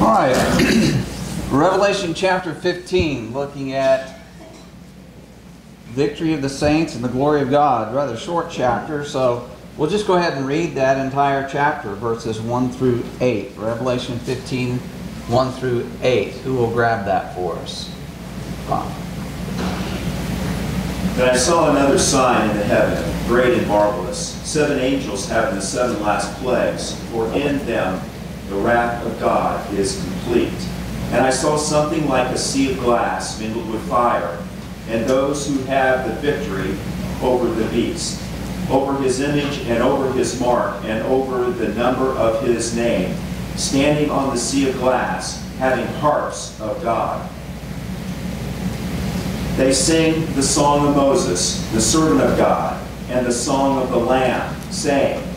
All right. Revelation chapter 15, looking at victory of the saints and the glory of God. Rather short chapter, so we'll just go ahead and read that entire chapter, verses 1 through 8. Revelation 15, 1 through 8. Who will grab that for us? Bob. Then I saw another sign in the heaven, great and marvelous, seven angels having the seven last plagues, for in them the wrath of God is complete. And I saw something like a sea of glass mingled with fire, and those who have the victory over the beast, over his image and over his mark, and over the number of his name, standing on the sea of glass, having harps of God. They sing the song of Moses, the servant of God, and the song of the Lamb, saying,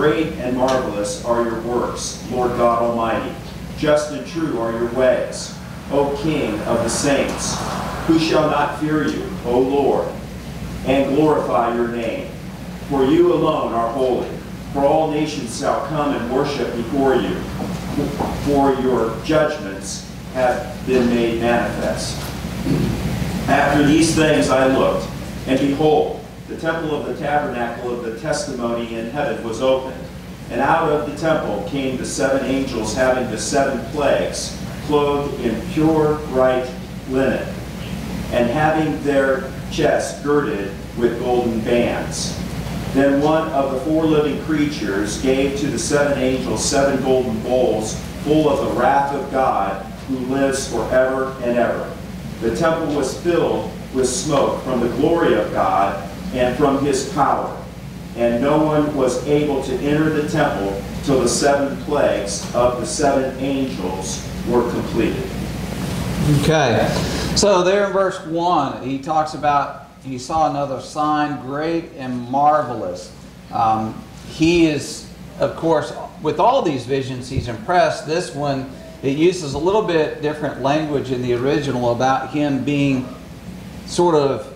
Great and marvelous are your works, Lord God Almighty. Just and true are your ways, O King of the saints. Who shall not fear you, O Lord, and glorify your name? For you alone are holy. For all nations shall come and worship before you. For your judgments have been made manifest. After these things I looked, and behold, the temple of the tabernacle of the testimony in heaven was opened. And out of the temple came the seven angels having the seven plagues, clothed in pure white linen, and having their chests girded with golden bands. Then one of the four living creatures gave to the seven angels seven golden bowls full of the wrath of God who lives forever and ever. The temple was filled with smoke from the glory of God and from his power. And no one was able to enter the temple till the seven plagues of the seven angels were completed. Okay. So there in verse 1, he talks about he saw another sign, great and marvelous. Um, he is, of course, with all these visions, he's impressed. This one it uses a little bit different language in the original about him being sort of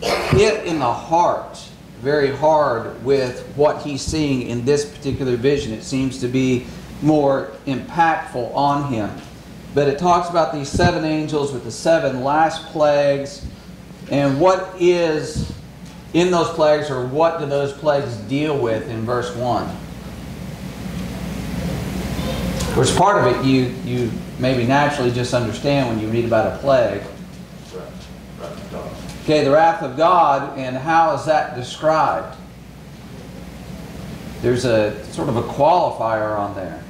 hit in the heart very hard with what he's seeing in this particular vision. It seems to be more impactful on him. But it talks about these seven angels with the seven last plagues and what is in those plagues or what do those plagues deal with in verse 1. Which part of it you, you maybe naturally just understand when you read about a plague. Okay, the wrath of God, and how is that described? There's a sort of a qualifier on there.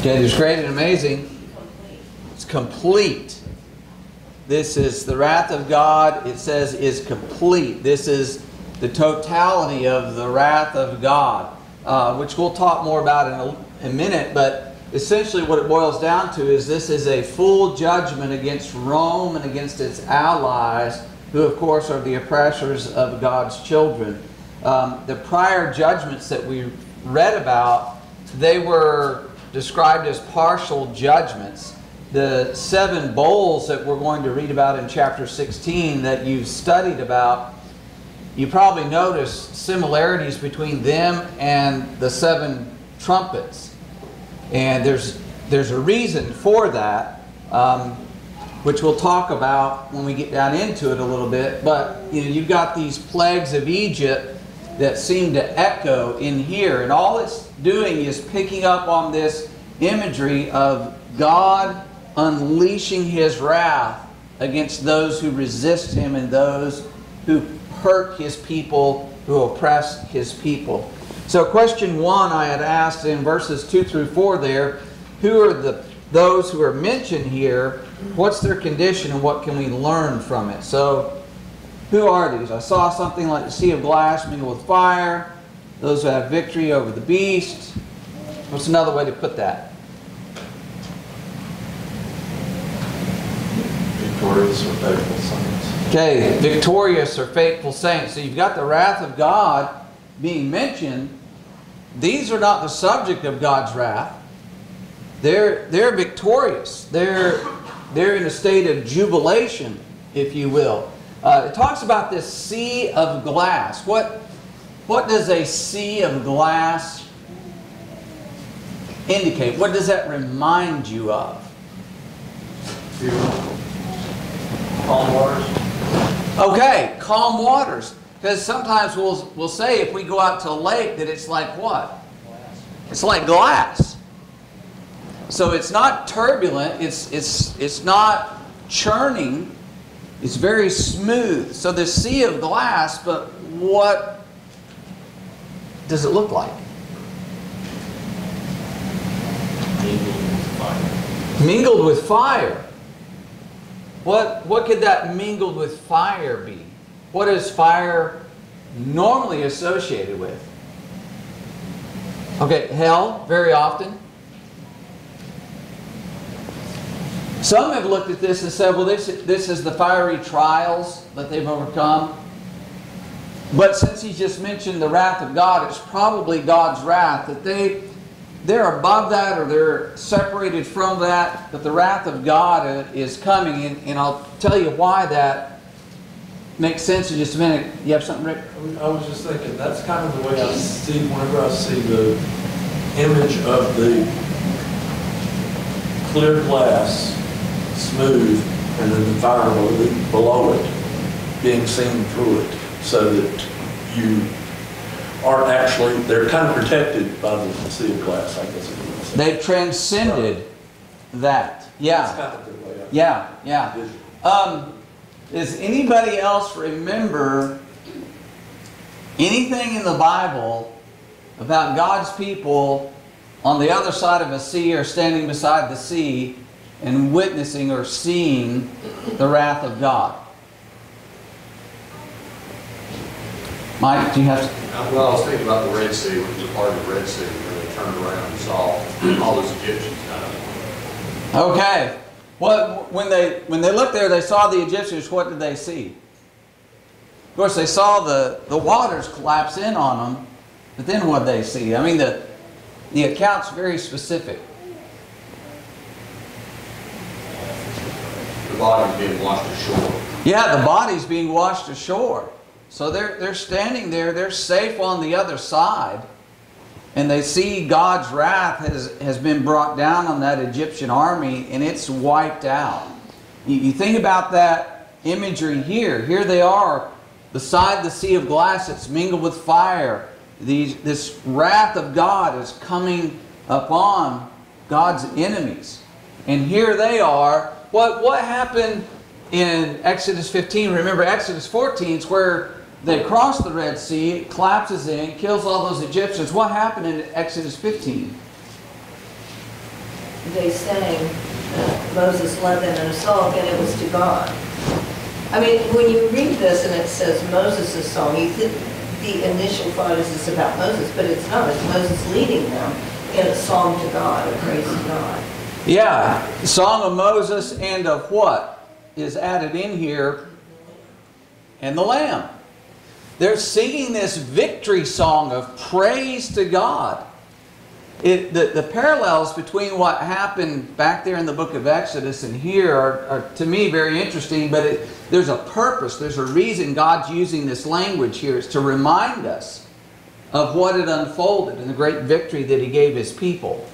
Okay, there's great and amazing. It's complete. This is the wrath of God, it says, is complete. This is the totality of the wrath of God, uh, which we'll talk more about in a, a minute, but essentially what it boils down to is this is a full judgment against Rome and against its allies, who of course are the oppressors of God's children. Um, the prior judgments that we read about, they were described as partial judgments. The seven bowls that we're going to read about in chapter 16 that you've studied about you probably notice similarities between them and the seven trumpets. And there's, there's a reason for that, um, which we'll talk about when we get down into it a little bit. But you know, you've got these plagues of Egypt that seem to echo in here. And all it's doing is picking up on this imagery of God unleashing his wrath against those who resist him and those who hurt his people, who oppress his people. So question one I had asked in verses 2 through 4 there, who are the those who are mentioned here, what's their condition and what can we learn from it? So who are these? I saw something like the sea of glass mingled with fire, those who have victory over the beast. What's another way to put that? Victorious or faithful saints. Okay, victorious or faithful saints. So you've got the wrath of God being mentioned. These are not the subject of God's wrath. They're, they're victorious. They're, they're in a state of jubilation, if you will. Uh, it talks about this sea of glass. What, What does a sea of glass indicate? What does that remind you of? Calm waters? Okay, calm waters. Because sometimes we'll, we'll say if we go out to a lake that it's like what? It's like glass. So it's not turbulent, it's, it's, it's not churning, it's very smooth. So the sea of glass, but what does it look like? Mingled with fire. What, what could that mingled with fire be? What is fire normally associated with? Okay, hell, very often. Some have looked at this and said, well, this, this is the fiery trials that they've overcome. But since he just mentioned the wrath of God, it's probably God's wrath that they they're above that or they're separated from that, but the wrath of God uh, is coming. And, and I'll tell you why that makes sense in just a minute. You have something, Rick? I was just thinking, that's kind of the way I see, whenever I see the image of the clear glass, smooth, and then the fire below- it, being seen through it, so that you aren't actually, they're kind of protected by the of glass, I guess. They've transcended that. That's Yeah, kind of I yeah, yeah. Um, does anybody else remember anything in the Bible about God's people on the other side of a sea or standing beside the sea and witnessing or seeing the wrath of God? Mike, do you have? Uh, Well, I was thinking about the Red Sea, which is a part of the Red Sea, where they turned around and saw all those Egyptians kind of. Okay. What when they when they looked there, they saw the Egyptians. What did they see? Of course, they saw the the waters collapse in on them. But then what did they see? I mean, the the account's very specific. The bodies being washed ashore. Yeah, the body's being washed ashore. So they're they're standing there. They're safe on the other side. And they see God's wrath has, has been brought down on that Egyptian army and it's wiped out. You, you think about that imagery here. Here they are beside the sea of glass that's mingled with fire. These, this wrath of God is coming upon God's enemies. And here they are. What, what happened in Exodus 15? Remember, Exodus 14 is where they cross the Red Sea, collapses in, kills all those Egyptians. What happened in Exodus 15? they sang, uh, Moses led them in a song, and it was to God. I mean, when you read this and it says Moses' song, you think the initial thought is it's about Moses, but it's not. It's Moses leading them in a song to God, a praise to God. Yeah, Song of Moses and of what is added in here? And the Lamb. They're singing this victory song of praise to God. It, the, the parallels between what happened back there in the book of Exodus and here are, are to me very interesting, but it, there's a purpose, there's a reason God's using this language here is to remind us of what had unfolded and the great victory that He gave His people.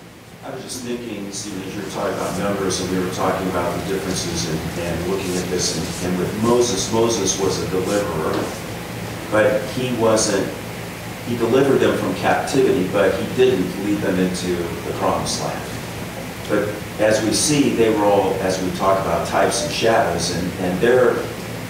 I was just thinking, Steven, as you were talking about numbers, and we were talking about the differences and, and looking at this, and, and with Moses, Moses was a deliverer, but he wasn't, he delivered them from captivity, but he didn't lead them into the promised land. But as we see, they were all, as we talk about, types and shadows, and, and they're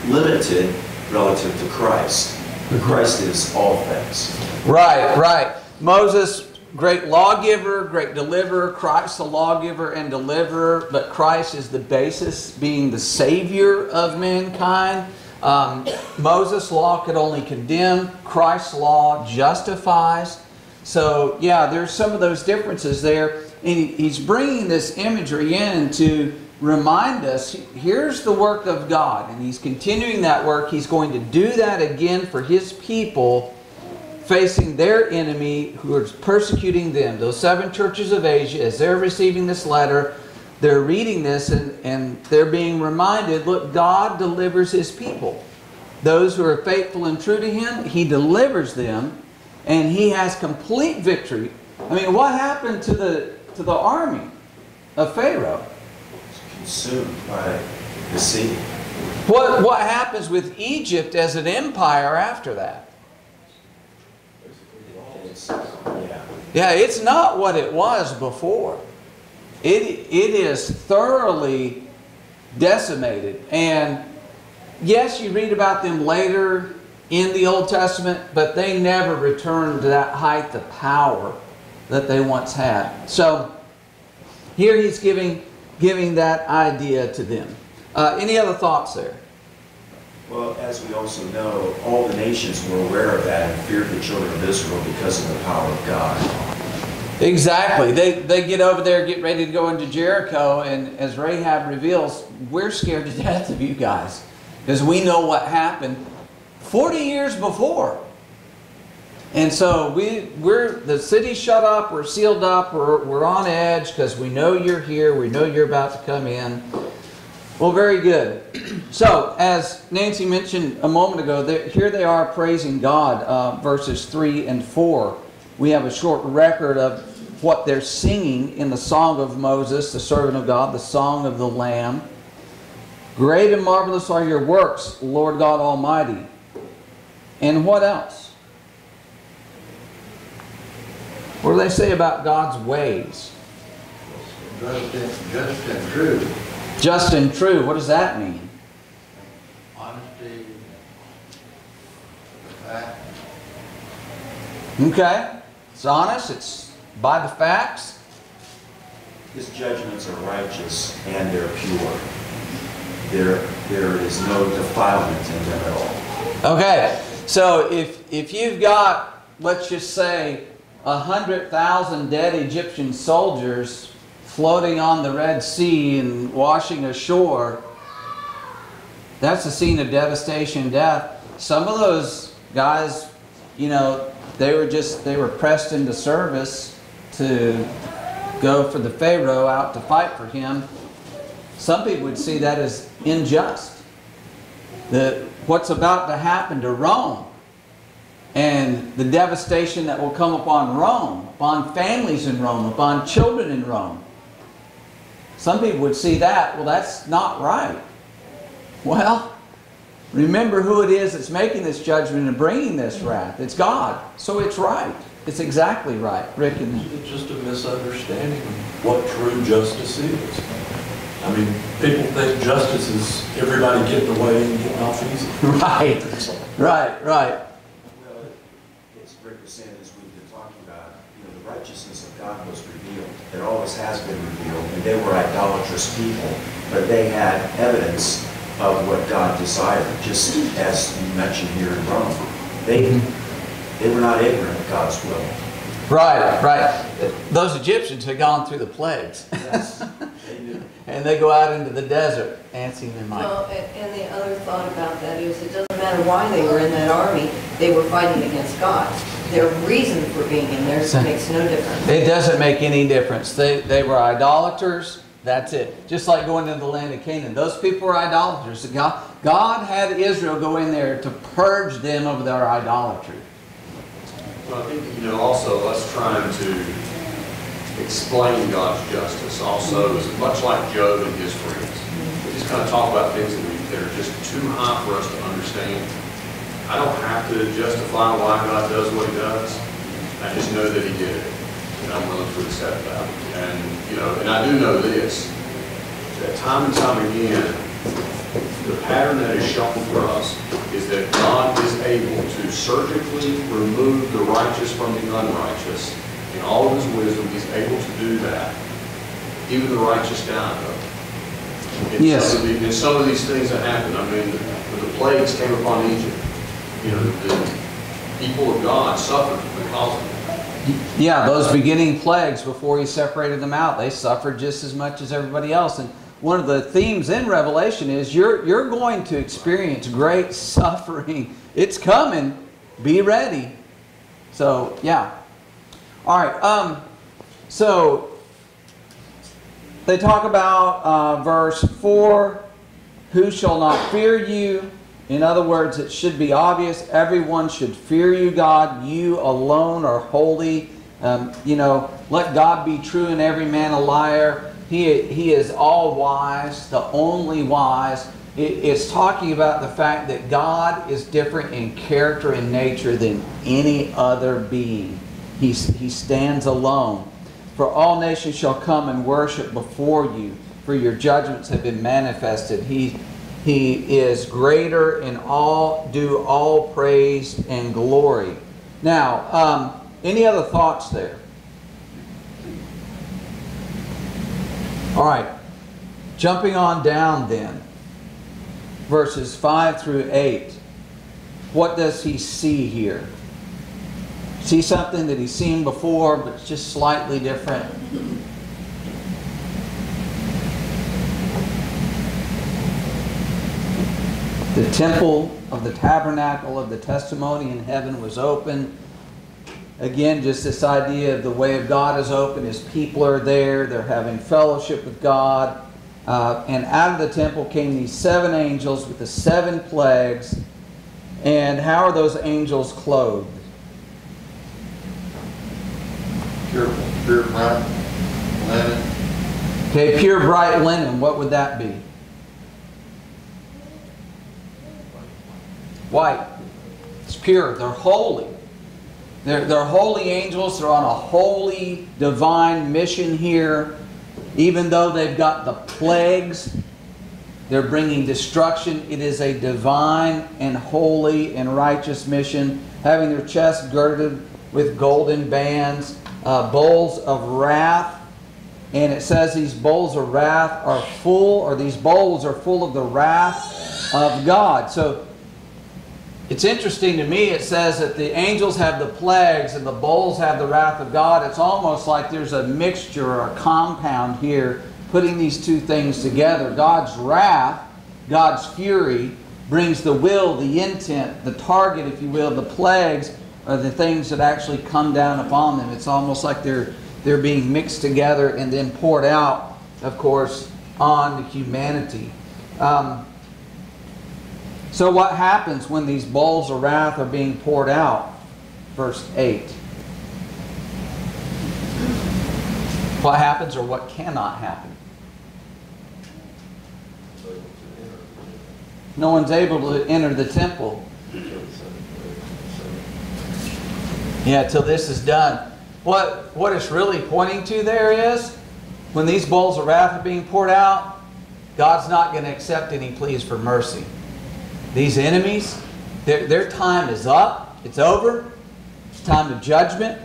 limited relative to Christ. But Christ is all things. Right, right. Moses, great lawgiver, great deliverer. Christ, the lawgiver and deliverer, but Christ is the basis, being the savior of mankind. Um, Moses' law could only condemn, Christ's law justifies. So, yeah, there's some of those differences there. And he's bringing this imagery in to remind us here's the work of God. And he's continuing that work. He's going to do that again for his people facing their enemy who is persecuting them. Those seven churches of Asia, as they're receiving this letter, they're reading this and, and they're being reminded look, God delivers his people. Those who are faithful and true to him, he delivers them. and he has complete victory. I mean, what happened to the to the army of Pharaoh? Consumed by the sea. What what happens with Egypt as an empire after that? Yeah. Yeah, it's not what it was before. It, it is thoroughly decimated. And yes, you read about them later in the Old Testament, but they never returned to that height of power that they once had. So here he's giving, giving that idea to them. Uh, any other thoughts there? Well, as we also know, all the nations were aware of that and feared the children of Israel because of the power of God. Exactly. They, they get over there, get ready to go into Jericho, and as Rahab reveals, we're scared to death of you guys because we know what happened 40 years before. And so we, we're, the city's shut up, we're sealed up, we're, we're on edge because we know you're here, we know you're about to come in. Well, very good. So, as Nancy mentioned a moment ago, here they are praising God, uh, verses 3 and 4. We have a short record of what they're singing in the Song of Moses, the servant of God, the Song of the Lamb. Great and marvelous are your works, Lord God Almighty. And what else? What do they say about God's ways? Just and, just and true, Just and true. What does that mean? honesty, Okay. It's honest. It's by the facts. His judgments are righteous and they're pure. There, there is no defilement in them at all. Okay. So if if you've got let's just say a hundred thousand dead Egyptian soldiers floating on the Red Sea and washing ashore, that's a scene of devastation and death. Some of those guys, you know, they were just they were pressed into service to go for the Pharaoh out to fight for him. Some people would see that as unjust. What's about to happen to Rome and the devastation that will come upon Rome, upon families in Rome, upon children in Rome. Some people would see that, well, that's not right. Well, remember who it is that's making this judgment and bringing this wrath. It's God. So it's right. It's exactly right. Rick and It's just a misunderstanding of what true justice is. I mean, people think justice is everybody getting away and getting off easy. Right, right, right. Well, as Rick was saying, as we've been talking about, you know, the righteousness of God was revealed. It always has been revealed, and they were idolatrous people, but they had evidence of what God desired, just as you mentioned here in Rome. They, mm-hmm. They were not ignorant of God's will. Right, right. Those Egyptians had gone through the plagues. Yes, they knew. And they go out into the desert, Nancy and Mike. Well, and, and the other thought about that is, it doesn't matter why they were in that army, they were fighting against God. Their reason for being in there So- makes no difference. It doesn't make any difference. They, they were idolaters. That's it. Just like going into the land of Canaan. Those people were idolaters. God, God had Israel go in there to purge them of their idolatry. Well, I think, you know, also us trying to explain God's justice also is much like Job and his friends. We just kind of talk about things that, we, that are just too high for us to understand. I don't have to justify why God does what he does. I just know that he did it. And I'm willing to accept that. And, you know, and I do know this, that time and time again, the pattern that is shown for us is that able to surgically remove the righteous from the unrighteous. In all of his wisdom, he's able to do that. Even the righteous die, though. And Yes. some of the- And some of these things that happen, I mean, when the plagues came upon Egypt, you know, the people of God suffered because of it. Yeah, those beginning plagues before he separated them out, they suffered just as much as everybody else. And one of the themes in Revelation is you're, you're going to experience great suffering. It's coming. Be ready. So, yeah. All right. Um, so, they talk about uh, verse 4 Who shall not fear you? In other words, it should be obvious. Everyone should fear you, God. You alone are holy. Um, you know, let God be true and every man a liar. He, he is all wise, the only wise. It, it's talking about the fact that God is different in character and nature than any other being. He, he stands alone. For all nations shall come and worship before you, for your judgments have been manifested. He, he is greater in all, due all praise and glory. Now, um, any other thoughts there? All right, jumping on down then, verses 5 through 8. What does he see here? See something that he's seen before, but just slightly different. The temple of the tabernacle of the testimony in heaven was open. Again, just this idea of the way of God is open. His people are there. They're having fellowship with God. Uh, and out of the temple came these seven angels with the seven plagues. And how are those angels clothed? Pure, pure bright linen, Okay, pure bright linen. What would that be? White. It's pure. They're holy. They're, they're holy angels. They're on a holy, divine mission here. Even though they've got the plagues, they're bringing destruction. It is a divine and holy and righteous mission. Having their chests girded with golden bands, uh, bowls of wrath. And it says these bowls of wrath are full, or these bowls are full of the wrath of God. So it's interesting to me, it says that the angels have the plagues and the bowls have the wrath of God. It's almost like there's a mixture or a compound here putting these two things together. God's wrath, God's fury, brings the will, the intent, the target, if you will, the plagues are the things that actually come down upon them. It's almost like they're, they're being mixed together and then poured out, of course, on humanity. Um, so what happens when these bowls of wrath are being poured out? Verse 8. What happens or what cannot happen? No one's able to enter the temple. Yeah, till this is done. What, what it's really pointing to there is, when these bowls of wrath are being poured out, God's not going to accept any pleas for mercy. These enemies, their, their time is up. It's over. It's time of judgment.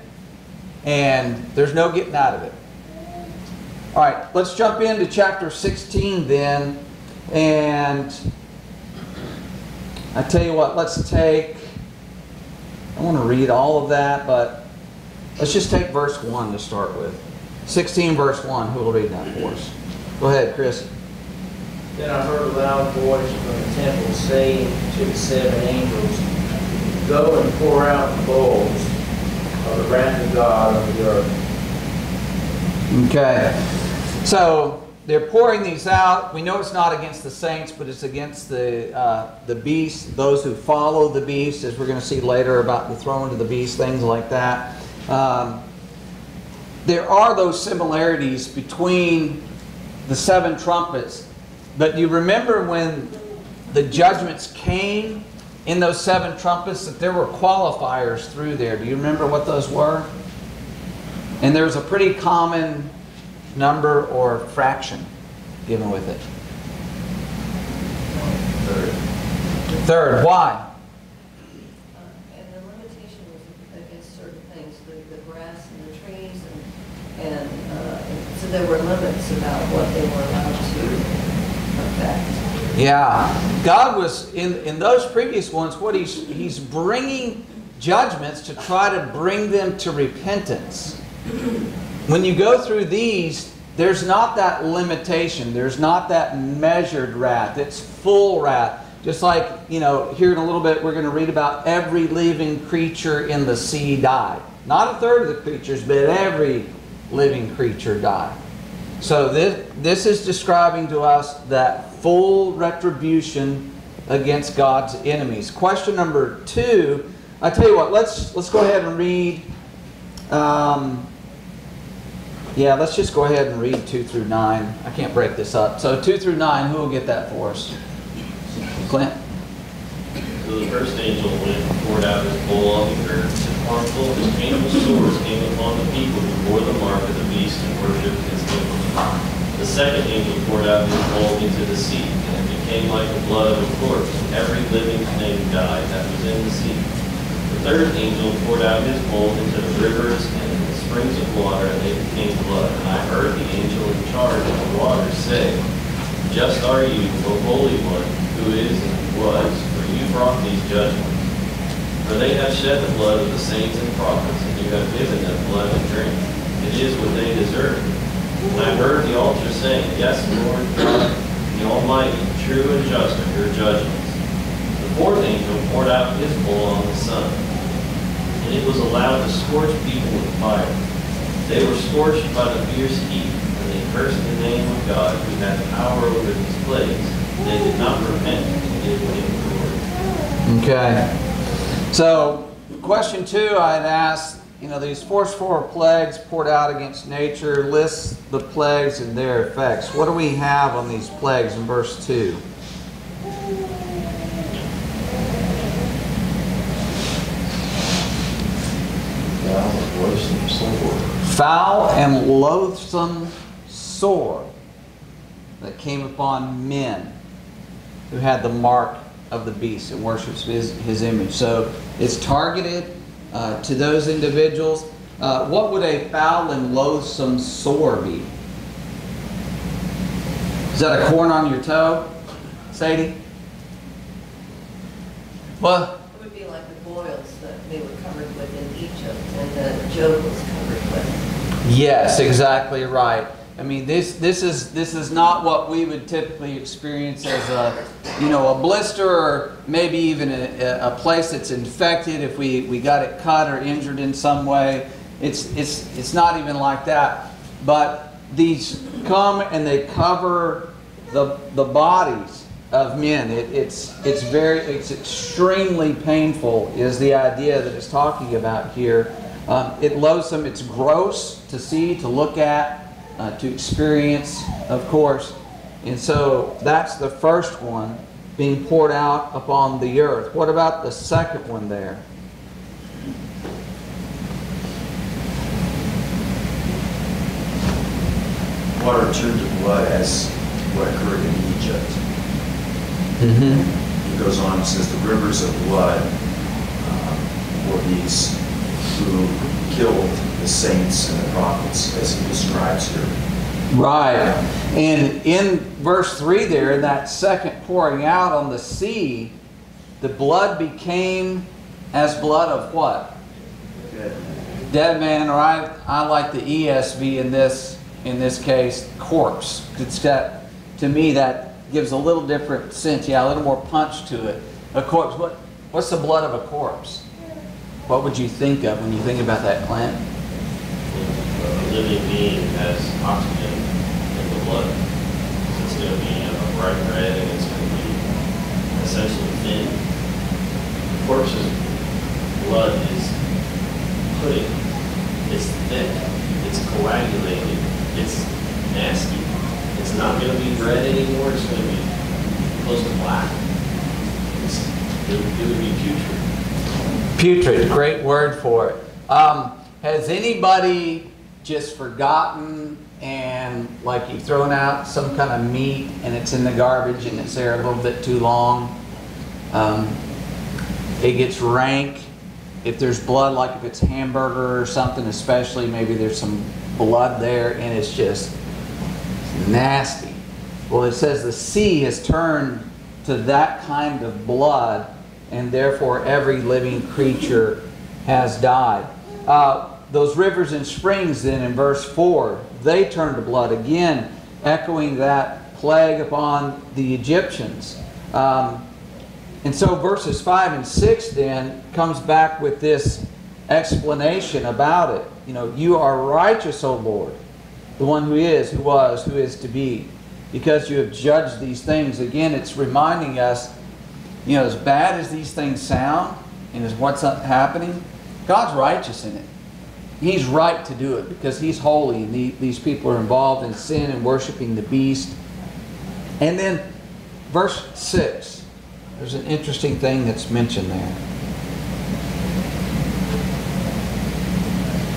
And there's no getting out of it. All right, let's jump into chapter 16 then. And I tell you what, let's take, I want to read all of that, but let's just take verse 1 to start with. 16 verse 1. Who will read that for us? Go ahead, Chris. Then I heard a loud voice from the temple saying to the seven angels, Go and pour out the bowls of the wrath of God on the earth. Okay. So they're pouring these out. We know it's not against the saints, but it's against the uh, the beast, those who follow the beast, as we're going to see later about the throne of the beast, things like that. Um, there are those similarities between the seven trumpets, but you remember when the judgments came in those seven trumpets that there were qualifiers through there. Do you remember what those were? And there was a pretty common number or fraction given with it. Third, why? Uh, And the limitation was against certain things, the, the grass and the trees, and, and, uh, so there were limits about what they were allowed. Yeah, God was in in those previous ones. What he's he's bringing judgments to try to bring them to repentance. When you go through these, there's not that limitation. There's not that measured wrath. It's full wrath. Just like, you know, here in a little bit, we're going to read about every living creature in the sea died. Not a third of the creatures, but every living creature died. So this, this is describing to us that full retribution against God's enemies. Question number two, I tell you what, let's, let's go ahead and read, um, yeah, let's just go ahead and read two through nine. I can't break this up. So two through nine, who will get that for us? Clint? So the first angel went and poured out his bowl on the earth, and harmful and painful sores came upon the people who bore the mark of the beast and worshipped his image. The second angel poured out his bowl into the sea, and it became like the blood of a corpse, and every living thing died that was in the sea. The third angel poured out his bowl into the rivers and the springs of water, and they became blood. And I heard the angel in charge of the waters say, Just are you, O Holy One, who is and was, for you brought these judgments. For they have shed the blood of the saints and prophets, and you have given them blood to drink. It is what they deserve. And I heard the altar saying, Yes, Lord God, the Almighty, true and just are your judgments. The fourth angel poured out his bowl on the sun, and it was allowed to scorch people with fire. They were scorched by the fierce heat, and they cursed the name of God who had power over these plagues. They did not repent and give him glory. Okay. So, question two, I had asked, you know, these first four plagues poured out against nature, lists the plagues and their effects. What do we have on these plagues in verse 2? Now, loathsome sword. Foul and loathsome sore that came upon men who had the mark of the beast and worships his, his image. So it's targeted uh, to those individuals. Uh, what would a foul and loathsome sore be? Is that a corn on your toe, Sadie? What? It would be like the boils that they were covered with in Egypt and that Job was covered with. Yes, exactly right. I mean, this this is this is not what we would typically experience as a, you know, a blister or maybe even a, a place that's infected if we, we got it cut or injured in some way. It's it's it's not even like that. But these come and they cover the the bodies of men. It, it's it's very it's extremely painful is the idea that it's talking about here. Um, it loathsome. It's gross to see, to look at, uh, to experience, of course. And so that's the first one being poured out upon the earth. What about the second one there? Water turned to blood as what occurred in Egypt. Mm-hmm. He goes on and says, the rivers of blood um, were these who killed the saints and the prophets, as he describes here. Right. And in verse 3 there, in that second pouring out on the sea, the blood became as blood of what? Dead man, or I, I like the ESV in this in this case, corpse. It's to me that gives a little different sense. Yeah, a little more punch to it. A corpse. What what's the blood of a corpse? What would you think of when you think about that, Clint? Living being has oxygen in the blood. So It's going to be a bright red and it's going to be essentially thin. The corpse's blood is pudding. It's thick. It's coagulated. It's nasty. It's not going to be red anymore. It's going to be close to black. It's, it, it would be putrid. Putrid, great word for it. Um, has anybody just forgotten and like you've thrown out some kind of meat and it's in the garbage and it's there a little bit too long? Um, it gets rank. If there's blood, like if it's hamburger or something, especially, maybe there's some blood there and it's just nasty. Well, it says the sea has turned to that kind of blood, and therefore every living creature has died. Uh, those rivers and springs, then, in verse 4, they turn to blood again, echoing that plague upon the Egyptians. Um, and so verses 5 and 6 then comes back with this explanation about it. You know, you are righteous, O Lord, the one who is, who was, who is to be, because you have judged these things. Again, it's reminding us You know, as bad as these things sound and as what's happening, God's righteous in it. He's right to do it because He's holy and the- these people are involved in sin and worshiping the beast. And then verse 6, there's an interesting thing that's mentioned there.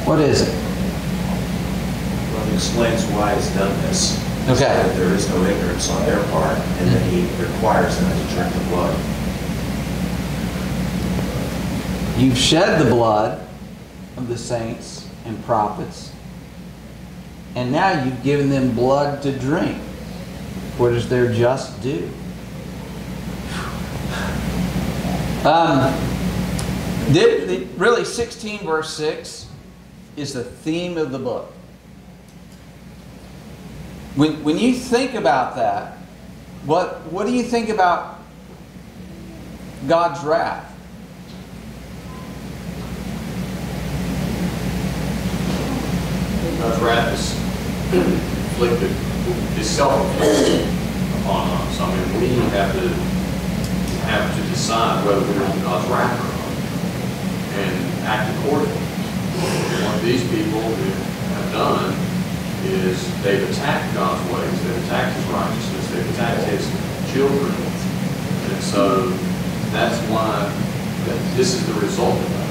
What is it? Well, it explains why he's done this. Okay. So that there is no ignorance on their part, and that he requires them to drink the blood. You've shed the blood of the saints and prophets, and now you've given them blood to drink. What is their just due? Um, the- the- really, 16 verse 6 is the theme of the book. When, when you think about that, what, what do you think about God's wrath? God's wrath is inflicted, is self-inflicted upon us. I mean, we have to, have to decide whether we're in God's wrath or not, and act accordingly. And What these people have done is they've attacked God's ways, they've attacked His righteousness, they've attacked His children. And so, that's why, that this is the result of that.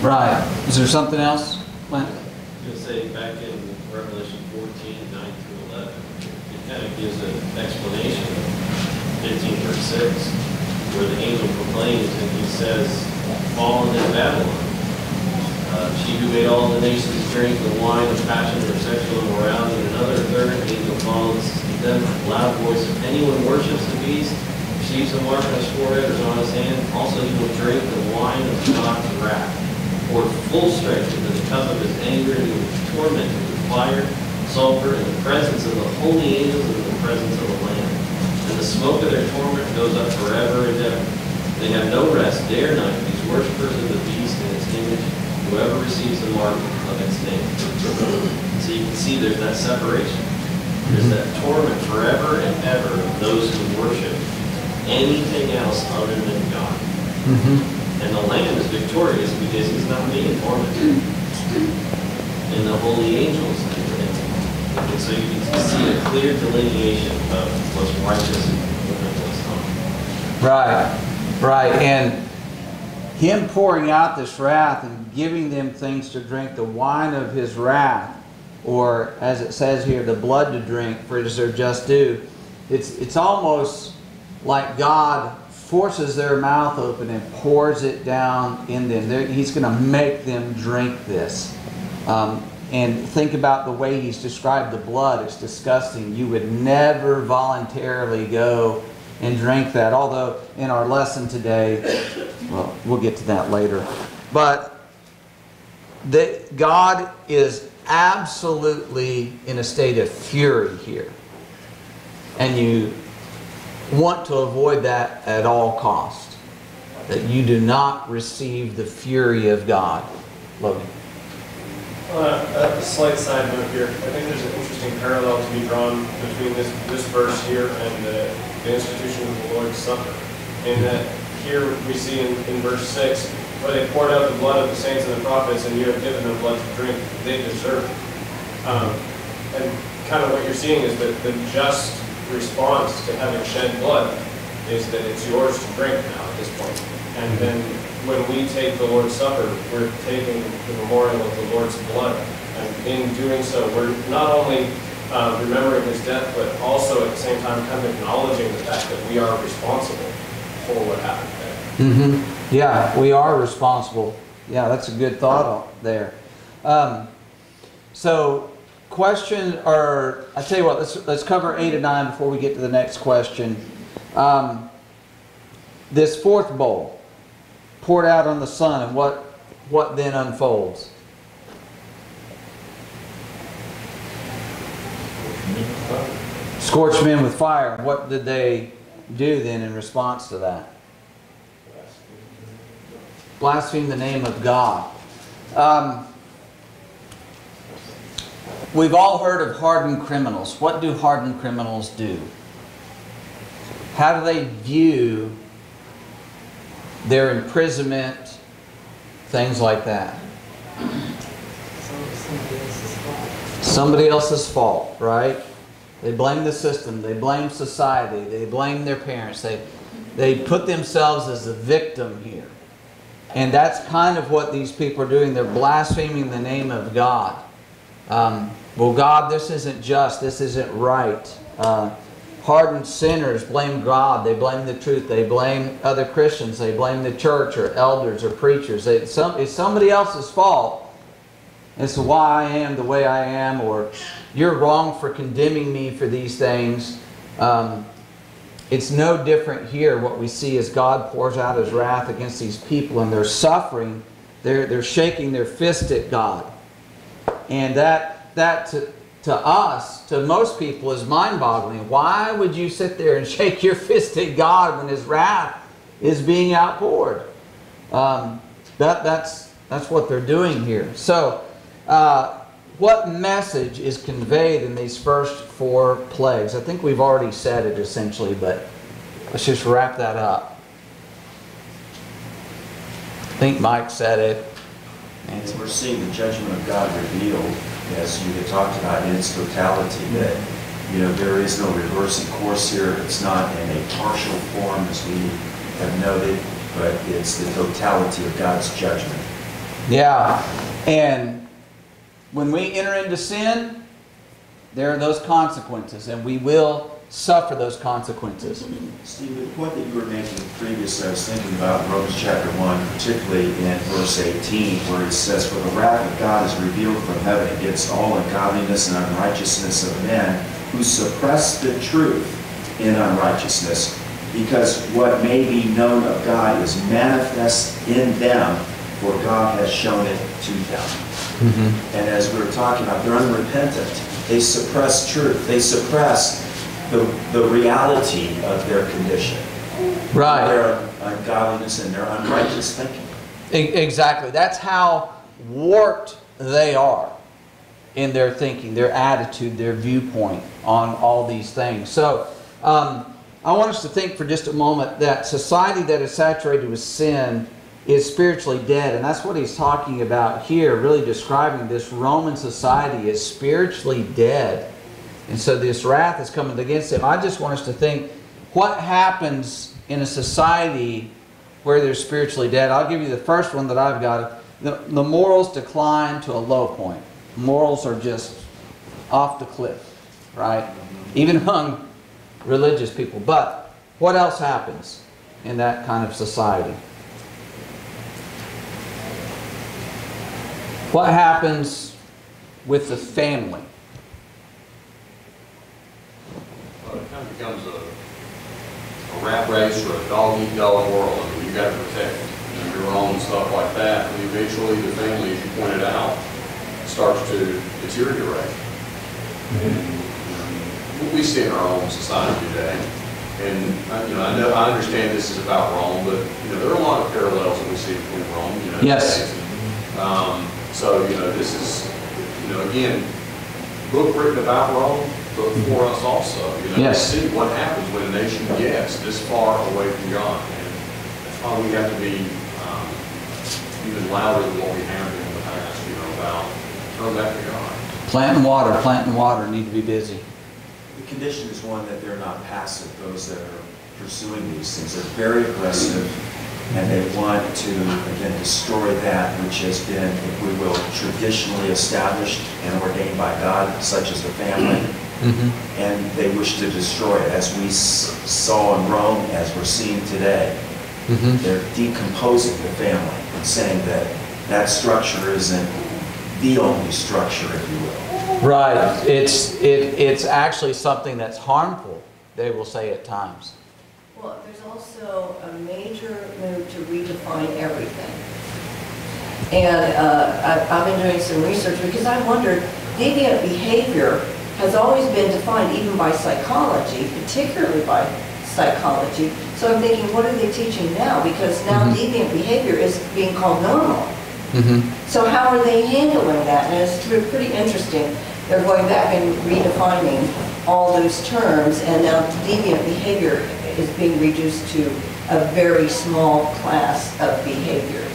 Right. Is there something else? Lynn? You'll say back in Revelation 14, 9 through 11, it kind of gives an explanation of 15 verse 6, where the angel proclaims and he says, fallen in Babylon. Uh, she who made all the nations drink the wine of passion or sexual immorality, and another third angel follows them with loud voice. If anyone worships the beast, receives a mark on his forehead or on his hand, also he will drink the wine of God's wrath poured full strength into the cup of his anger, and he was tormented with fire, sulfur, in the presence of the holy angels and the presence of the Lamb. And the smoke of their torment goes up forever and ever. They have no rest day or night, these worshippers of the beast and its image, whoever receives the mark of its name. So you can see there's that separation. There's that torment forever and ever of those who worship anything else other than God. Mm-hmm. And the Lamb is victorious because he's not being tormented. And the holy angels. And and so you can see a clear delineation of what's righteous and what's not. Right. Right. And him pouring out this wrath and giving them things to drink, the wine of his wrath, or as it says here, the blood to drink, for it is their just due. It's, it's almost like God forces their mouth open and pours it down in them. They're, he's going to make them drink this. Um, and think about the way he's described the blood. It's disgusting. You would never voluntarily go and drink that. Although in our lesson today, well, we'll get to that later. But that God is absolutely in a state of fury here. And you want to avoid that at all cost. That you do not receive the fury of God. Logan. Uh, A slight side note here, I think there's an interesting parallel to be drawn between this, this verse here and the, the institution of the Lord's Supper. In that here we see in, in verse six, where they poured out the blood of the saints and the prophets, and you have given them blood to drink, they deserve it. Um, And kind of what you're seeing is that the just response to having shed blood is that it's yours to drink now at this point. And then when we take the Lord's Supper, we're taking the memorial of the Lord's blood. And in doing so, we're not only uh, remembering his death, but also at the same time kind of acknowledging the fact that we are responsible for what happened there. Mm-hmm. Yeah, we are responsible. Yeah, that's a good thought there. Um, so, question, or I tell you what, let's let's cover eight and nine before we get to the next question. Um, this fourth bowl poured out on the sun, and what what then unfolds? Scorched men with fire. What did they do then in response to that? blaspheme the name of God. Um, we've all heard of hardened criminals. What do hardened criminals do? How do they view their imprisonment, things like that? Somebody else's fault, right? They blame the system, they blame society, they blame their parents, they, they put themselves as a victim here. And that's kind of what these people are doing. They're blaspheming the name of God. Um, well, God, this isn't just, this isn't right. Uh, hardened sinners blame God, they blame the truth, they blame other Christians, they blame the church or elders or preachers. They, some, it's somebody else's fault It's why I am the way I am, or you're wrong for condemning me for these things. Um, it's no different here. What we see is God pours out his wrath against these people and they're suffering. They're, they're shaking their fist at God. And that, that to, to us, to most people, is mind-boggling. Why would you sit there and shake your fist at God when his wrath is being outpoured? Um, that, that's, that's what they're doing here. So, uh, what message is conveyed in these first four plagues? I think we've already said it essentially, but let's just wrap that up. I think Mike said it. And we're seeing the judgment of God revealed, as you had talked about, in its totality, that, you know, there is no reversing course here. It's not in a partial form, as we have noted, but it's the totality of God's judgment. Yeah, and when we enter into sin, there are those consequences, and we will suffer those consequences. Steve, the point that you were making previously, I was thinking about Romans chapter 1, particularly in verse 18, where it says, For the wrath of God is revealed from heaven against all ungodliness and unrighteousness of men who suppress the truth in unrighteousness, because what may be known of God is manifest in them, for God has shown it to them. Mm-hmm. And as we were talking about, they're unrepentant. They suppress truth. They suppress the, the reality of their condition. Right. Their ungodliness and their unrighteous thinking. Exactly. That's how warped they are in their thinking, their attitude, their viewpoint on all these things. So, um, I want us to think for just a moment that society that is saturated with sin is spiritually dead. And that's what he's talking about here, really describing this Roman society is spiritually dead. And so this wrath is coming against them. I just want us to think what happens in a society where they're spiritually dead. I'll give you the first one that I've got. The, the morals decline to a low point. Morals are just off the cliff, right? Even among religious people. But what else happens in that kind of society? What happens with the family? Well, it kind of becomes a, a rat race or a dog-eat-dog world. I mean, you got to protect you know, your own stuff like that. And eventually, the family, as you pointed out, starts to deteriorate. And, we see in our own society today. And, uh, you know, I know, I understand this is about Rome, but, you know, there are a lot of parallels that we see between Rome, the United Yes. Um, so, you know, this is, you know, again, book written about Rome, but for us also. You know, Yes. to see what happens when a nation gets this far away from God. And that's why we have to be um, even louder than what we have been in the past, you know, about turn back to God. Plant and water, plant and water need to be busy. The condition is one that they're not passive, those that are pursuing these things. They're very aggressive, and they want to, again, destroy that which has been, if we will, traditionally established and ordained by God, such as the family. And they wish to destroy it, as we s- saw in Rome, as we're seeing today. They're decomposing the family and saying that that structure isn't the only structure, if you will. Right. It's, it, it's actually something that's harmful, they will say at times. Well, there's also a major move to redefine everything. And uh, I- I've been doing some research because I wondered, deviant behavior has always been defined even by psychology, particularly by psychology. So I'm thinking, what are they teaching now? Because now Mhm. deviant behavior is being called normal. Mm-hmm. So how are they handling that? And it's pre- pretty interesting. They're going back and redefining all those terms, and now deviant behavior is being reduced to a very small class of behaviors.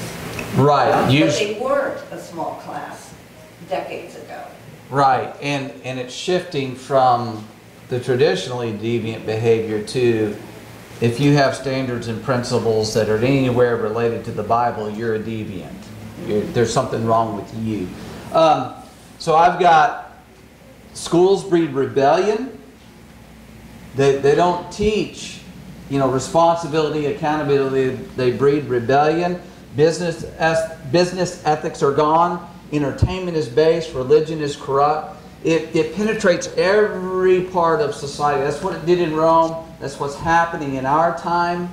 Right. But they weren't a small class decades ago. Right, and, and it's shifting from the traditionally deviant behavior to if you have standards and principles that are anywhere related to the Bible, you're a deviant. You're, there's something wrong with you. Um, so I've got schools breed rebellion. They, they don't teach, you know, responsibility, accountability. They breed rebellion. Business, business ethics are gone. Entertainment is base. Religion is corrupt. It, it penetrates every part of society. That's what it did in Rome. That's what's happening in our time.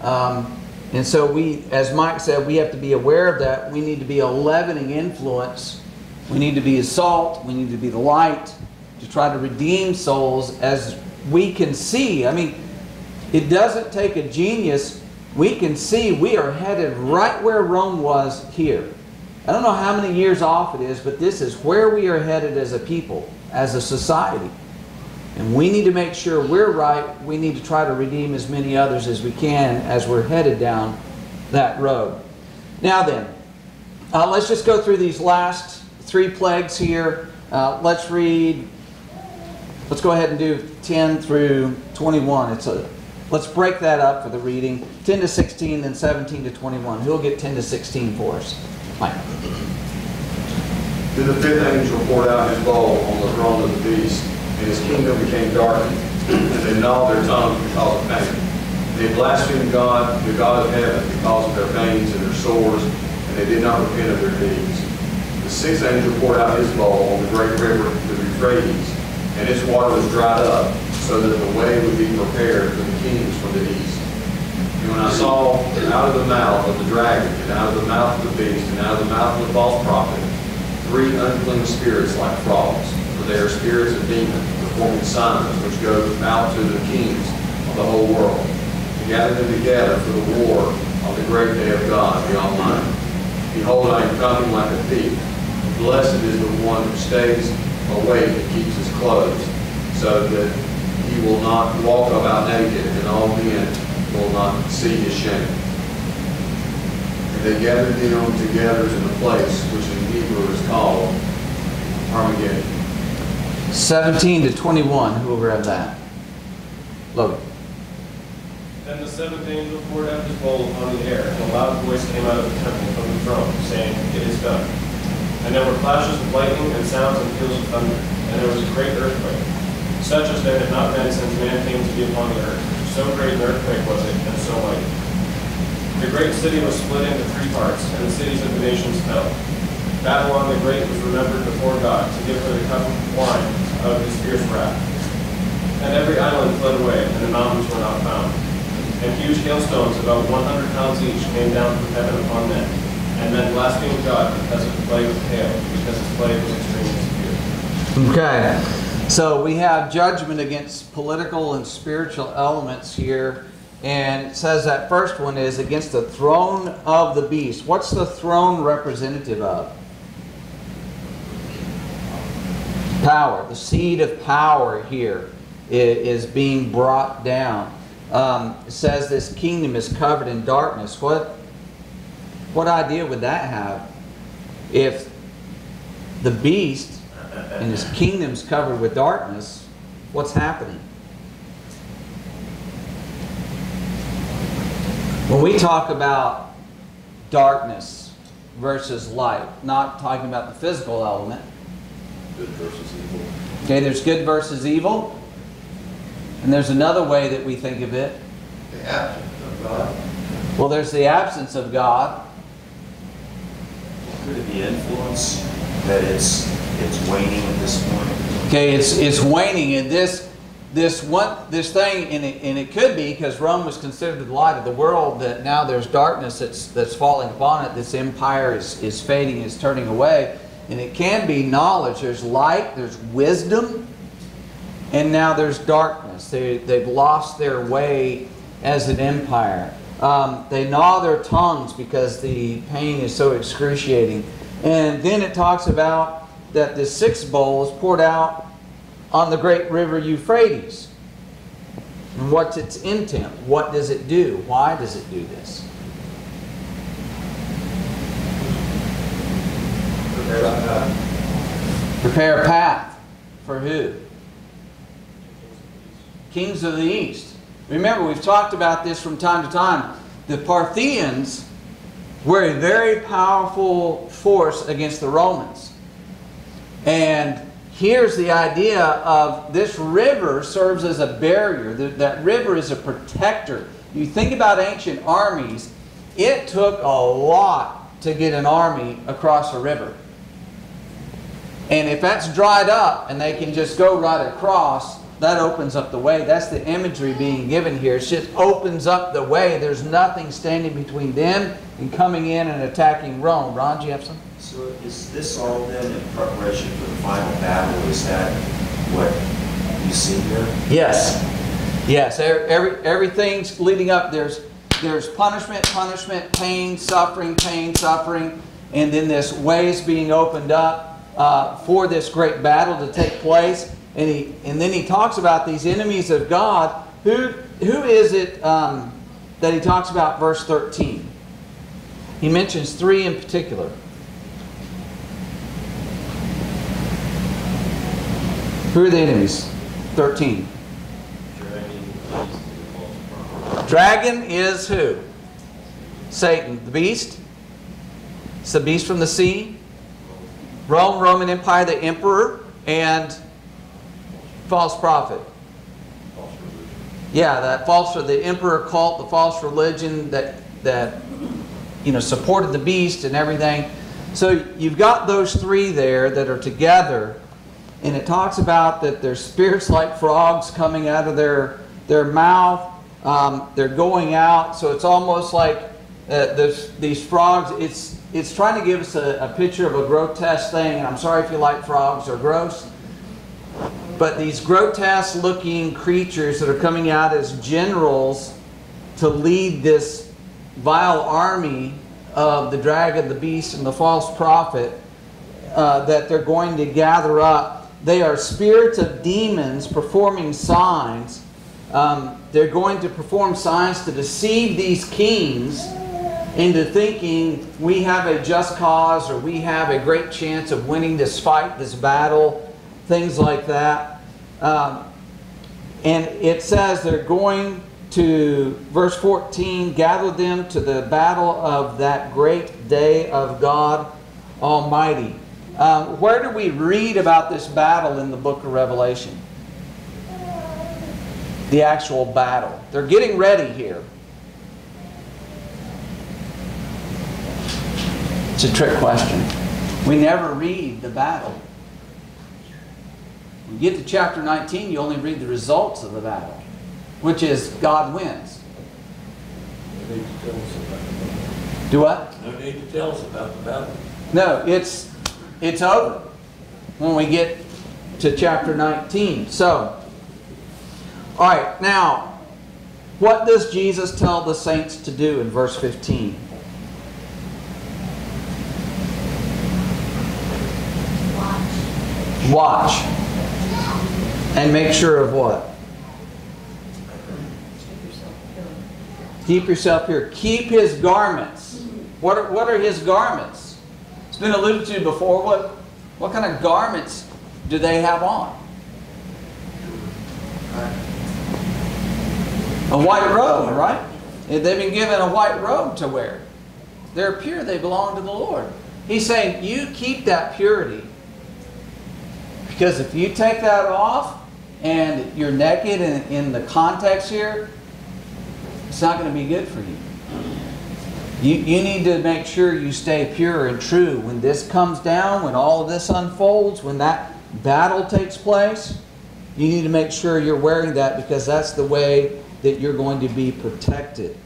Um, and so we, as Mike said, we have to be aware of that. We need to be a leavening influence. We need to be a salt. We need to be the light to try to redeem souls as we can see. I mean, it doesn't take a genius. We can see we are headed right where Rome was here. I don't know how many years off it is, but this is where we are headed as a people, as a society. And we need to make sure we're right. We need to try to redeem as many others as we can as we're headed down that road. Now then, uh, let's just go through these last three plagues here. Uh, let's read, let's go ahead and do 10 through 21. It's a, let's break that up for the reading. 10 to 16, then 17 to 21. Who'll get 10 to 16 for us? Then the fifth angel poured out his bowl on the throne of the beast, and his kingdom became darkened, and they gnawed their tongues because of pain. They blasphemed God, the God of heaven, because of their pains and their sores, and they did not repent of their deeds. The sixth angel poured out his bowl on the great river, the Euphrates, and its water was dried up, so that the way would be prepared for the kings from the east. When I saw out of the mouth of the dragon, and out of the mouth of the beast, and out of the mouth of the false prophet, three unclean spirits like frogs, for they are spirits of demons, performing signs which go out to the kings of the whole world, to gather them together for the war on the great day of God, the Almighty. Behold, I am coming like a thief. Blessed is the one who stays awake and keeps his clothes, so that he will not walk about naked, and all men will not see his shame. And they gathered them together in a place which in Hebrew is called Armageddon. 17 to 21. Who will grab that? Logan. Then the seventh angel poured out his bowl upon the air, and a loud voice came out of the temple from the throne, saying, It is done. And there were flashes of lightning and sounds and peals of thunder, and there was a great earthquake, such as there had not been since man came to be upon the earth. So great an earthquake was it, and so mighty. The great city was split into three parts, and the cities of the nations fell. Babylon the Great was remembered before God to give her the cup of wine of his fierce wrath. And every island fled away, and the mountains were not found. And huge hailstones, about 100 pounds each, came down from heaven upon men. And men blasphemed God because of the plague of hail, because his plague was extremely severe. Okay, so we have judgment against political and spiritual elements here. And it says that first one is against the throne of the beast. What's the throne representative of? Power. The seed of power here is being brought down. Um, it says this kingdom is covered in darkness. What, what idea would that have if the beast and his kingdom's covered with darkness, what's happening? When we talk about darkness versus light, not talking about the physical element, Good versus evil. okay, there's good versus evil, and there's another way that we think of it. The absence of God. Well, there's the absence of God, Could it be influence that it's, it's waning at this point? Okay, it's it's waning, and this this one this thing, and it, and it could be because Rome was considered the light of the world. That now there's darkness that's that's falling upon it. This empire is is fading, is turning away, and it can be knowledge. There's light, there's wisdom, and now there's darkness. They they've lost their way as an empire. Um, they gnaw their tongues because the pain is so excruciating. And then it talks about that the sixth bowl is poured out on the great river Euphrates. And what's its intent? What does it do? Why does it do this? Prepare a path for who? Kings of the East. Remember, we've talked about this from time to time. The Parthians were a very powerful force against the Romans. And here's the idea of this river serves as a barrier. That river is a protector. You think about ancient armies, it took a lot to get an army across a river. And if that's dried up and they can just go right across, that opens up the way. That's the imagery being given here. It just opens up the way. There's nothing standing between them and coming in and attacking Rome. Ron, do you have some? So is this all then in preparation for the final battle? Is that what you see here? Yes. Yes. Every, every, everything's leading up. There's, there's punishment, punishment, pain, suffering, pain, suffering. And then this way is being opened up uh, for this great battle to take place. And, he, and then he talks about these enemies of God. Who, who is it um, that he talks about, verse 13? He mentions three in particular. Who are the enemies? 13. Dragging the beast and the false prophet. Dragon is who? Satan. The beast? It's the beast from the sea. Rome, Roman Empire, the emperor, and false prophet. Yeah, that false the emperor cult, the false religion that that you know supported the beast and everything. So you've got those three there that are together, and it talks about that there's spirits like frogs coming out of their their mouth. Um, they're going out, so it's almost like uh, this, these frogs. It's it's trying to give us a, a picture of a grotesque thing. And I'm sorry if you like frogs; they're gross. But these grotesque looking creatures that are coming out as generals to lead this vile army of the dragon, the beast, and the false prophet uh, that they're going to gather up. They are spirits of demons performing signs. Um, they're going to perform signs to deceive these kings into thinking we have a just cause or we have a great chance of winning this fight, this battle, things like that. Um, and it says they're going to, verse 14, gather them to the battle of that great day of God Almighty. Um, where do we read about this battle in the book of Revelation? The actual battle. They're getting ready here. It's a trick question. We never read the battle. When you get to chapter 19, you only read the results of the battle, which is God wins. No need to tell us about the Do what? No need to tell us about the battle. No, it's it's over when we get to chapter 19. So, all right, now, what does Jesus tell the saints to do in verse 15? Watch. And make sure of what? Keep yourself here. Keep his garments. What are, what are his garments? It's been alluded to before. What, what kind of garments do they have on? A white robe, right? They've been given a white robe to wear. They're pure. They belong to the Lord. He's saying, you keep that purity. Because if you take that off and you're naked in, in the context here, it's not going to be good for you. you. You need to make sure you stay pure and true. When this comes down, when all of this unfolds, when that battle takes place, you need to make sure you're wearing that because that's the way that you're going to be protected.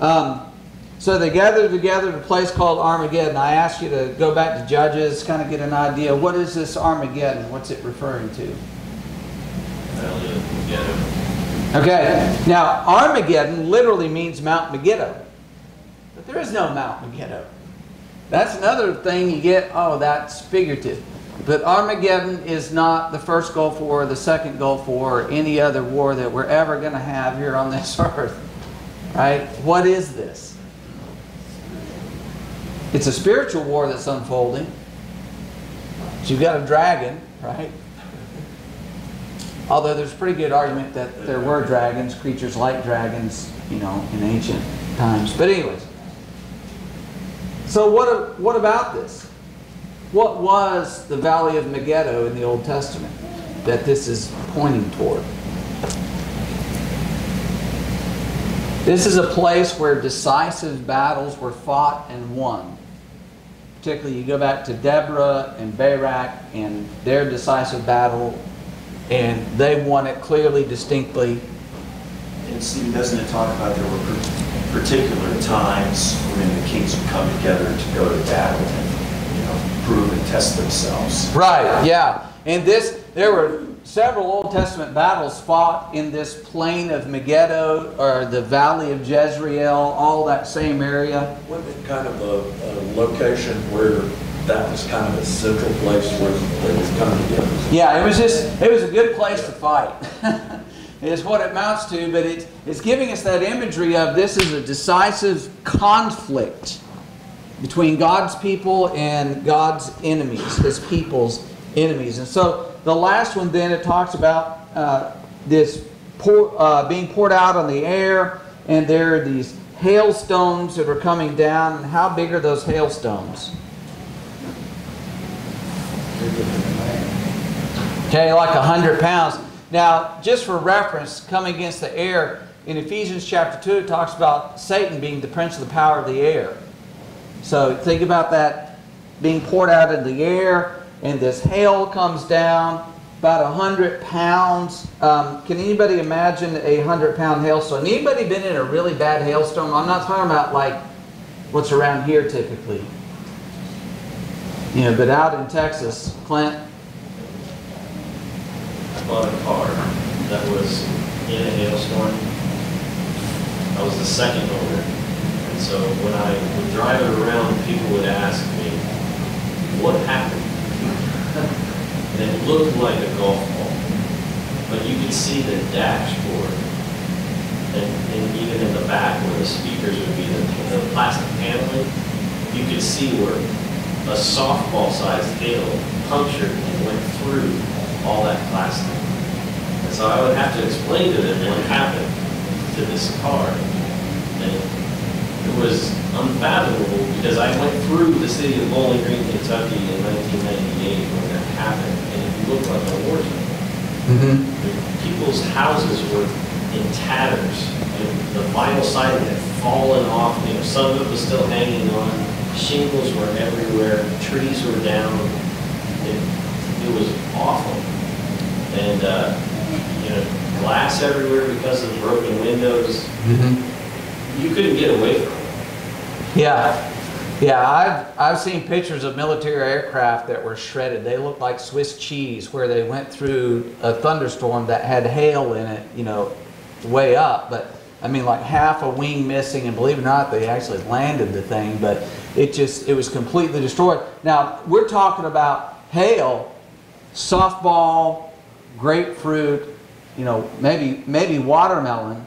Um, so they gathered together at a place called Armageddon. I ask you to go back to Judges, kind of get an idea. What is this Armageddon? What's it referring to? Okay, now Armageddon literally means Mount Megiddo. But there is no Mount Megiddo. That's another thing you get, oh, that's figurative. But Armageddon is not the first Gulf War, the second Gulf War, or any other war that we're ever going to have here on this earth. Right? What is this? It's a spiritual war that's unfolding. You've got a dragon, right? Although there's a pretty good argument that there were dragons, creatures like dragons, you know, in ancient times. But anyways, so what, what about this? What was the Valley of Megiddo in the Old Testament that this is pointing toward? This is a place where decisive battles were fought and won. Particularly, you go back to Deborah and Barak and their decisive battle, and they won it clearly, distinctly. And Steven, doesn't it talk about there were particular times when the kings would come together to go to battle and, you know, prove and test themselves? Right, yeah. And this, there were several Old Testament battles fought in this plain of Megiddo or the valley of Jezreel, all that same area. Wasn't it kind of a, a location where that was kind of a central place where they would come together? Yeah, it was just, it was a good place to fight. is what it amounts to, but it, it's giving us that imagery of this is a decisive conflict between God's people and God's enemies, his people's enemies. And so the last one then it talks about uh, this pour, uh, being poured out on the air, and there are these hailstones that are coming down. And how big are those hailstones? Okay, like a hundred pounds. Now, just for reference, coming against the air, in Ephesians chapter 2, it talks about Satan being the prince of the power of the air. So think about that being poured out in the air, and this hail comes down, about a hundred pounds. Um, can anybody imagine a hundred pound hailstone? Anybody been in a really bad hailstorm? I'm not talking about like what's around here typically. You know, but out in Texas, Clint, I bought a car that was in a hailstorm. I was the second owner. And so when I would drive it around, people would ask me, what happened? and it looked like a golf ball. But you could see the dashboard. And, and even in the back where the speakers would be, the, the plastic paneling, you could see where a softball-sized hail punctured and went through all that plastic. And so I would have to explain to them what happened to this car. And it was unfathomable because I went through the city of Bowling Green, Kentucky in 1998 when that happened, and it looked like a war zone. Mm-hmm. People's houses were in tatters, and the vinyl siding had fallen off, you know, some of it was still hanging on, shingles were everywhere, trees were down, it, it was awful. And, uh, you know, glass everywhere because of the broken windows, you couldn't get away from it. Yeah, yeah. I've I've seen pictures of military aircraft that were shredded. They looked like Swiss cheese, where they went through a thunderstorm that had hail in it. You know, way up. But I mean, like half a wing missing, and believe it or not, they actually landed the thing. But it just it was completely destroyed. Now we're talking about hail, softball, grapefruit. You know, maybe maybe watermelon.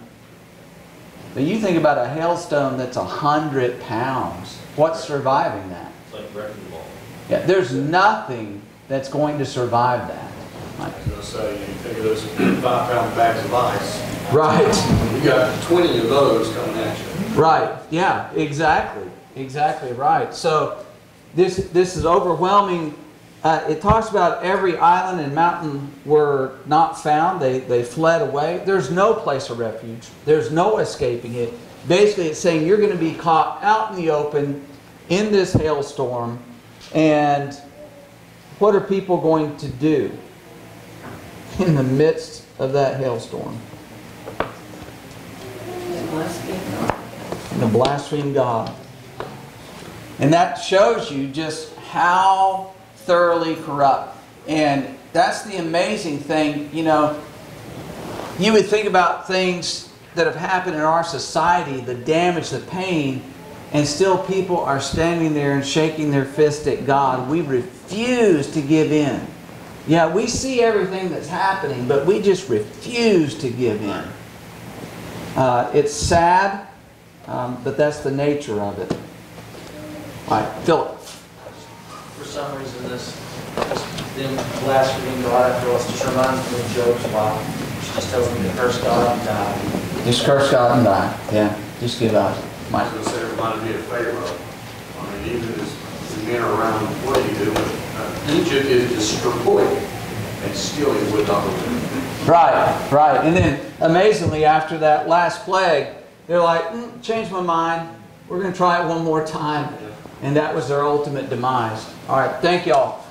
But you think about a hailstone that's a hundred pounds. What's surviving that? It's like wrecking ball. Yeah, there's nothing that's going to survive that. I was gonna say, you think of those five-pound bags of ice, Right, you got twenty of those coming at you. right. Yeah, exactly, exactly right. So this this is overwhelming. Uh, it talks about every island and mountain were not found. They they fled away. There's no place of refuge. There's no escaping it. Basically, it's saying you're going to be caught out in the open in this hailstorm, and what are people going to do in the midst of that hailstorm? and to blaspheme God. And that shows you just how thoroughly corrupt. And that's the amazing thing, you know. You would think about things that have happened in our society, the damage, the pain, And still people are standing there and shaking their fist at God. We refuse to give in. Yeah, we see everything that's happening, but we just refuse to give in. Uh, it's sad, um, but that's the nature of it. All right, Philip. For some reason, this, this them blaspheming God after us just reminds me of Job's wife. She just tells me to curse God and die. Just curse God and die. Yeah, just give up. I Mike. was going to say, it reminded me of Pharaoh. I mean, even as the men around, what did he do? Uh, Egypt is destroyed, and still he would not believe. Right, right. And then amazingly, after that last plague, they're like, mm, change my mind. We're going to try it one more time. And that was their ultimate demise. All right, thank y'all.